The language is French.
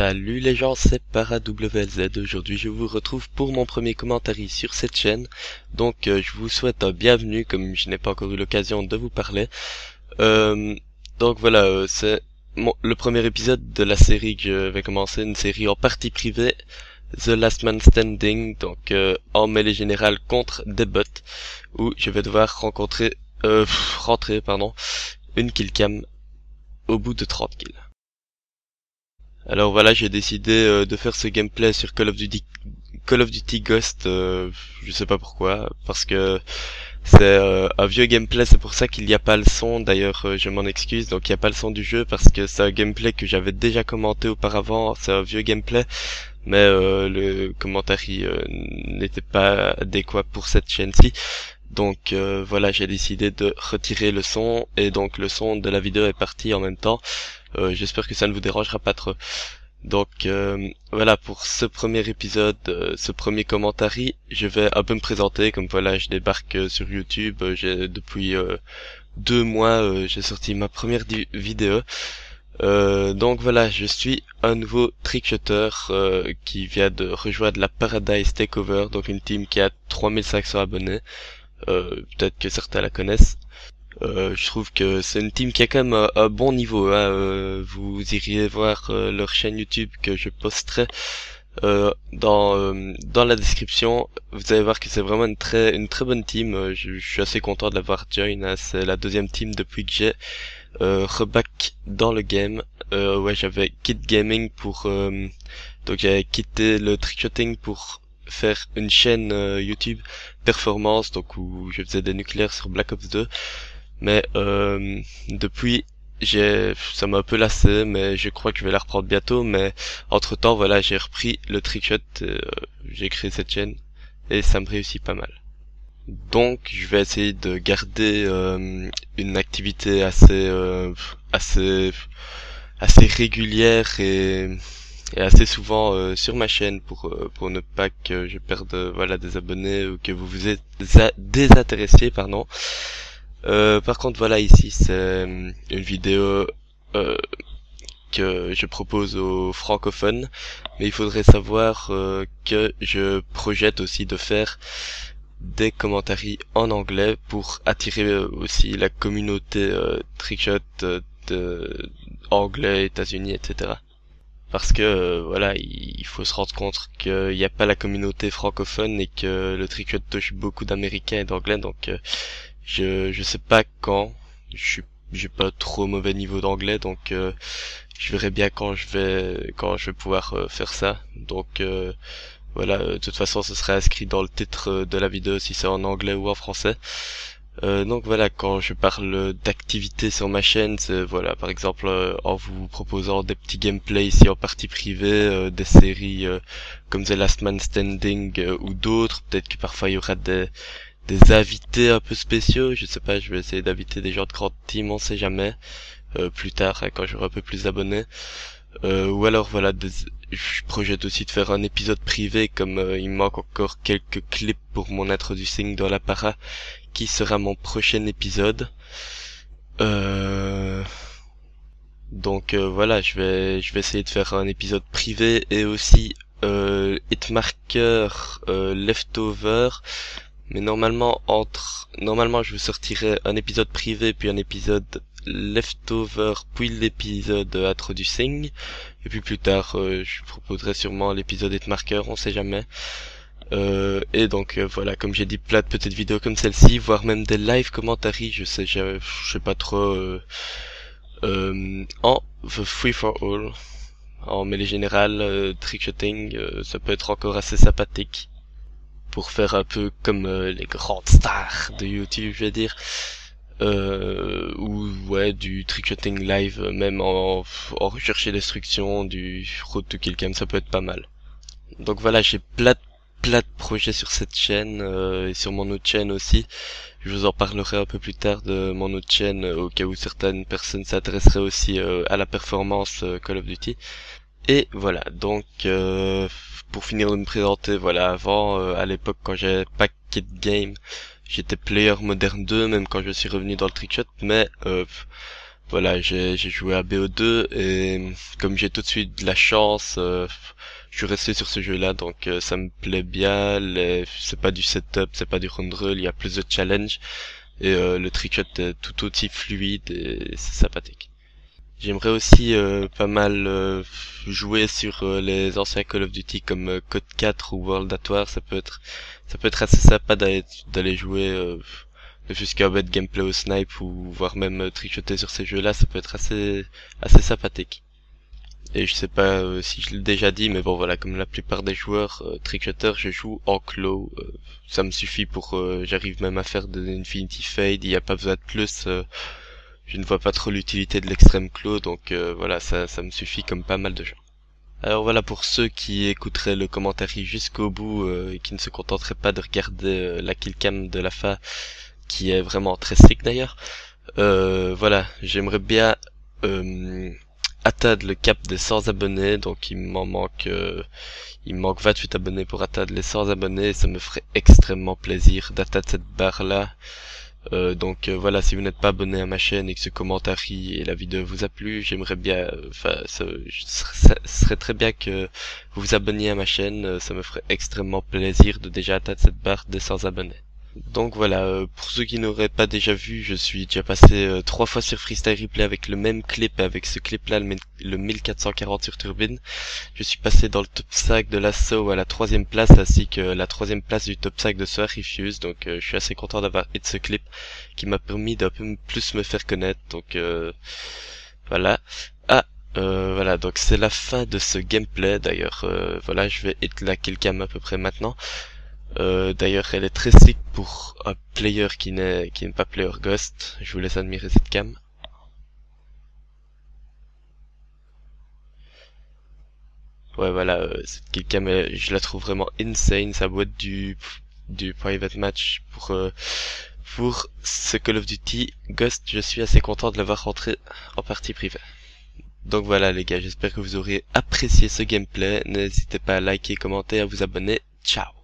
Salut les gens, c'est ParaWLZ. Aujourd'hui, je vous retrouve pour mon premier commentaire sur cette chaîne. Donc, euh, je vous souhaite un bienvenue, comme je n'ai pas encore eu l'occasion de vous parler. Euh, donc voilà, euh, c'est le premier épisode de la série que je vais commencer, une série en partie privée, The Last Man Standing, donc en mêlée générale contre des bots, où je vais devoir rencontrer, rentrer, pardon, une killcam au bout de 30 kills. Alors voilà, j'ai décidé euh, de faire ce gameplay sur Call of Duty, Call of Duty Ghost, euh, je sais pas pourquoi, parce que c'est euh, un vieux gameplay, c'est pour ça qu'il n'y a pas le son, d'ailleurs je m'en excuse, donc il n'y a pas le son du jeu, parce que c'est un gameplay que j'avais déjà commenté auparavant, c'est un vieux gameplay, mais le commentaire n'était pas adéquat pour cette chaîne-ci. Donc voilà, j'ai décidé de retirer le son et donc le son de la vidéo est parti en même temps. Euh, j'espère que ça ne vous dérangera pas trop. Donc euh, voilà pour ce premier épisode, euh, ce premier commentaire, je vais un peu me présenter. Comme voilà, je débarque sur YouTube. j'ai depuis deux mois, j'ai sorti ma première vidéo. donc voilà, je suis un nouveau trickshotter qui vient de rejoindre la Paradise Takeover, donc une team qui a 3500 abonnés. Peut-être que certains la connaissent. Euh, je trouve que c'est une team qui a quand même un, bon niveau. Hein. Euh, vous iriez voir euh, leur chaîne YouTube que je posterai dans dans la description. Vous allez voir que c'est vraiment une très une très bonne team. Je, suis assez content de l'avoir join. Hein. C'est la deuxième team depuis que j'ai reback dans le game. ouais, j'avais quit gaming pour donc j'avais quitté le trickshotting pour faire une chaîne YouTube performance donc où je faisais des nucléaires sur Black Ops 2 mais euh, depuis, j'ai, ça m'a un peu lassé, mais je crois que je vais la reprendre bientôt. Mais entre temps, voilà, j'ai repris le trickshot, euh, j'ai créé cette chaîne et ça me réussit pas mal. Donc, je vais essayer de garder euh, une activité assez, euh, assez, assez régulière et, et assez souvent euh, sur ma chaîne pour pour ne pas que je perde voilà des abonnés ou que vous vous êtes désintéressé pardon euh, par contre, voilà, ici, c'est euh, une vidéo euh, que je propose aux francophones, mais il faudrait savoir euh, que je projette aussi de faire des commentaires en anglais pour attirer aussi la communauté euh, trickshot de anglais, États-Unis, etc. Parce que voilà, il faut se rendre compte qu'il n'y a pas la communauté francophone et que le trickshot touche beaucoup d'Américains et d'Anglais, donc je je sais pas quand. Je suis j'ai pas trop mauvais niveau d'anglais donc euh, je verrai bien quand je vais quand je vais pouvoir euh, faire ça. Donc euh, voilà, de toute façon ce sera inscrit dans le titre de la vidéo si c'est en anglais ou en français. Donc voilà, quand je parle d'activité sur ma chaîne, c'est voilà, par exemple en vous proposant des petits gameplays ici en partie privée, des séries comme The Last Man Standing ou d'autres, peut-être que parfois il y aura des des invités un peu spéciaux. Je sais pas, je vais essayer d'inviter des gens de grande team, on sait jamais. Euh, plus tard, hein, quand j'aurai un peu plus d'abonnés. Euh, ou alors voilà, je projette aussi de faire un épisode privé comme euh, il manque encore quelques clips pour mon introduction dans la para, qui sera mon prochain épisode. Donc voilà, je vais je vais essayer de faire un épisode privé et aussi euh, Hitmarker Leftover mais normalement, entre, normalement, je vous sortirai un épisode privé, puis un épisode leftover, puis l'épisode introducing. Et puis plus tard, euh, je proposerai sûrement l'épisode marqueur, on sait jamais. Euh, et donc euh, voilà, comme j'ai dit, plein de petites vidéos comme celle-ci, voire même des live commentaires, je sais, je, sais pas trop, en The Free for All, en mêlée générale, trickshotting, ça peut être encore assez sympathique pour faire un peu comme euh, les grandes stars de YouTube, je vais dire. Euh, ou ouais du trickshotting live même en, en recherche et destruction du road to kill cam ça peut être pas mal. Donc voilà j'ai plein plein de projets sur cette chaîne euh, et sur mon autre chaîne aussi. Je vous en parlerai un peu plus tard de mon autre chaîne au cas où certaines personnes s'intéresseraient aussi à la performance Call of Duty. Et voilà donc pour finir de me présenter, voilà, avant, euh, à l'époque quand j'avais pas Kit Game, j'étais player moderne 2, même quand je suis revenu dans le trickshot, mais euh, voilà, j'ai joué à BO2 et comme j'ai tout de suite de la chance, euh, je suis resté sur ce jeu-là, donc euh, ça me plaît bien. C'est pas du setup, c'est pas du run roll, il y a plus de challenge et euh, le trickshot est tout aussi fluide et c'est sympathique. J'aimerais aussi pas mal jouer sur les anciens Call of Duty comme Code 4 ou World at War. Ça peut être, ça peut être assez sympa d'aller jouer jusqu'à bête gameplay au snipe ou voire même euh, trichoter sur ces jeux-là, ça peut être assez assez sympathique. Et je sais pas euh, si je l'ai déjà dit, mais bon voilà, comme la plupart des joueurs euh, trickshotter, je joue en clos. Euh, ça me suffit pour, j'arrive même à faire de l'infinity fade. Il n'y a pas besoin de plus. Je ne vois pas trop l'utilité de l'extrême clos, donc voilà, ça, ça me suffit comme pas mal de gens. Alors voilà pour ceux qui écouteraient le commentaire jusqu'au bout et qui ne se contenteraient pas de regarder la killcam de la fin qui est vraiment très strict d'ailleurs. Euh, voilà, j'aimerais bien euh, atteindre le cap des 100 abonnés, donc il m'en manque, euh, il manque 28 abonnés pour atteindre les 100 abonnés, ça me ferait extrêmement plaisir d'atteindre cette barre là. Euh, donc euh, voilà, si vous n'êtes pas abonné à ma chaîne et que ce commentaire et la vidéo vous a plu, j'aimerais bien, enfin, ça, ça, serait très bien que vous vous abonniez à ma chaîne, ça me ferait extrêmement plaisir de déjà atteindre cette barre des 100 abonnés. Donc voilà, euh, pour ceux qui n'auraient pas déjà vu, je suis déjà passé euh, trois fois sur Freestyle Replay avec le même clip, avec ce clip là, le, 1440 sur Turbine. Je suis passé dans le top 5 de l'assaut à la troisième place, ainsi que la troisième place du top 5 de Soir Refuse, donc euh, je suis assez content d'avoir hit ce clip, qui m'a permis d'un peu plus me faire connaître, donc voilà. Ah, voilà, donc c'est la fin de ce gameplay, d'ailleurs, voilà, je vais hit la killcam à peu près maintenant. Euh, d'ailleurs, elle est très sick pour un player qui n'est qui n'est pas player Ghost. Je vous laisse admirer cette cam. Ouais, voilà, euh, cette kill cam, je la trouve vraiment insane. Ça boîte du du private match pour euh, pour ce Call of Duty Ghost. Je suis assez content de l'avoir rentré en partie privée. Donc voilà les gars, j'espère que vous aurez apprécié ce gameplay. N'hésitez pas à liker, commenter, à vous abonner. Ciao